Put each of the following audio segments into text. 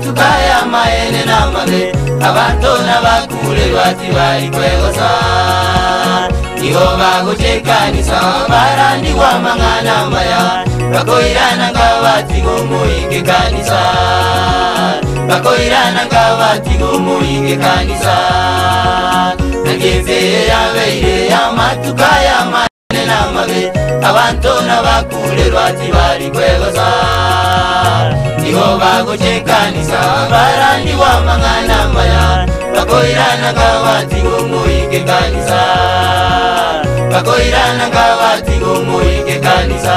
tubaya maene namale abatona bakule lwati bali kwegosa nibo bagutekanisa barandiwa mangana maya bakoirananga batigo moike kanisa bakoirananga batigo moike kanisa nagembeye yabeire ya matuka ya maene namabe abantona bakule lwati bali kwegosa ihova kuchekanisa varandi wa mangana maya vakoirana ngavatingomuike kanisa vakoirana ngavatingomuike kanisa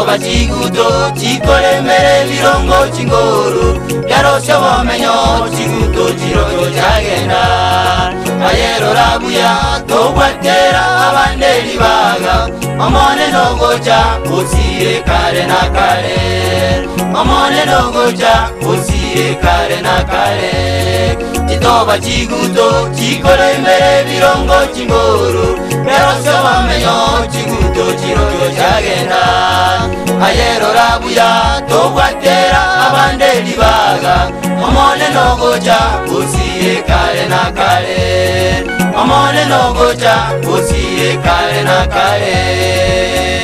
oba chiguto chikole mere birongo chingoru yaro shobo menyo chiguto chiroyo chagenda ayero rabuya tobwatera abande libaga omone nogocha osire kare na kare omone nogocha osire kare na kare chitoba chiguto chikole mere birongo chingoru Nerosyo wamenyo chikuto chiro cho chagenda Ayero rabuya togwa tera abande libaga Omone nogo cha usiye kale na kale Omone nogo cha usiye kale na kale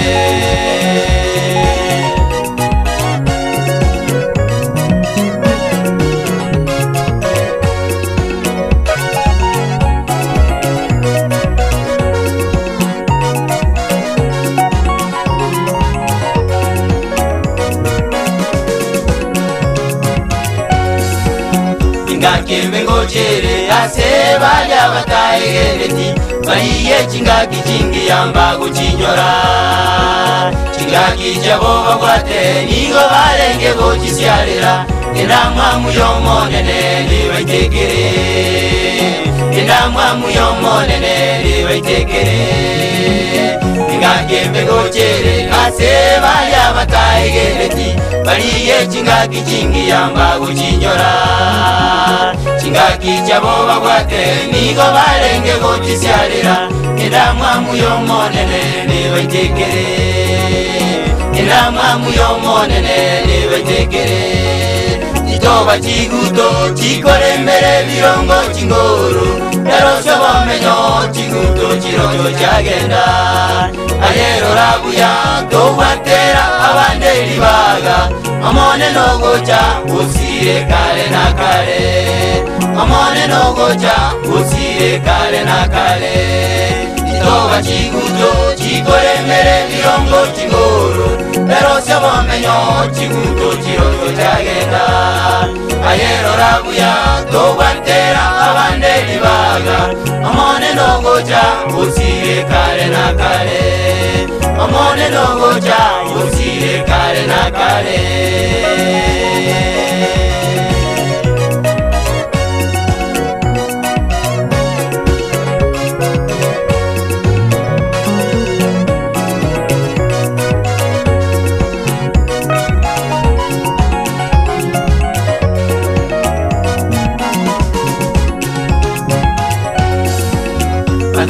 valya vatayeveti maiye chingaki chingiyamba kuchinyora chingaki chavo vakwate nigo valenge vochisyalira enda mwamuyomonene nivaitekere enda mwamuyomonene nivaitekere ingakembekochere ngase valya vatayeveti maliye chingaki chingiyamba kuchinyora singakicha boba gwate nigo barenge gochisyarera kenda mwamu yo monene nibetekere kitoba chiguto chikore mbere birongo chingoru yarosya bomenyo chiguto chirojo chagenda ayero rabuya tobatera abande ribaga omone nogocha usire kare na kare amone nogoca usire kale na kale itoba ciguto cikolembere mirongo cingoro pero siabomenyo ciguto cirongo cagenda ayero rabuya tobatera abande nibaga amone nogoca usire kale na kale amone nogoca usire kale na kale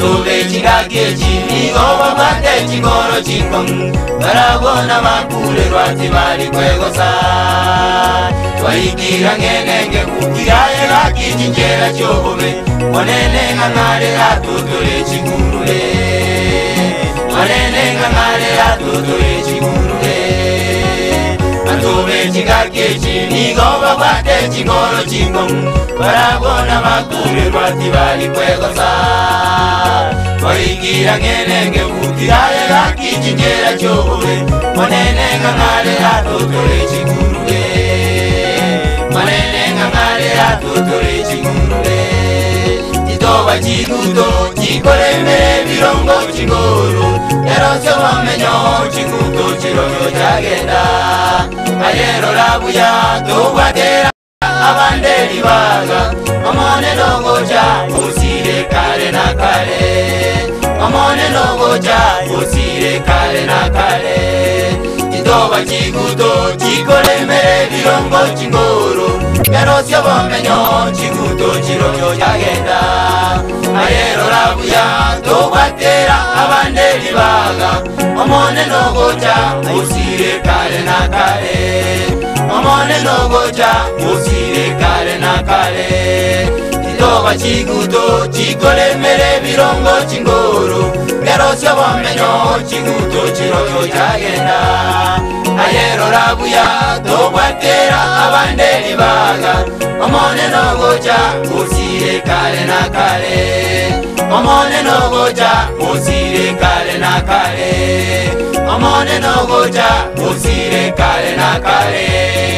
chitube chingage chini ova mate chigoro chikom varagona makule rwati vari kwegosa twaikira ngenenge kukiraye vakichinjera chobome wanene ng'ang'ale ratutule chikurule wanene ng'ang'ale ratutule chikurule matube chingage chini ova vake chingoro chingo varagona vakumirwa tivarikwekosa moringira ngenenge kuti ave vaki chinjera chovure monene ngangare atotore chikurue monene ngangare atotore chikurue chitova chiduto chikoremere virongo chingoro yarosomamenyo chikuto chironyo chagenda ayero labuya tubwatera abande libaga omone nogoca usire kale na kale omone nogoca usire kale na kale kitoba cikuto cikole mere bilongo cingoro yarosio bomenyo cikuto ciro cyo cagenda ayero labuya tokwatera abande libaga omone nogoca musire kale na kale omone nogoca musire kale na kale kitoba ciguto cikolemere birongo cingoru yarosya bomenyo ciguto ciroyo cagenda ayero rabuya tokwatera abande libaga omone nogoca musire kale na kale ọmọ nínú ọgọjà mo sì lè kalẹ̀ náà kalẹ̀ ọmọ nínú ọgọjà mo sì lè kalẹ̀ náà kalẹ̀.